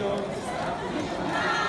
stories.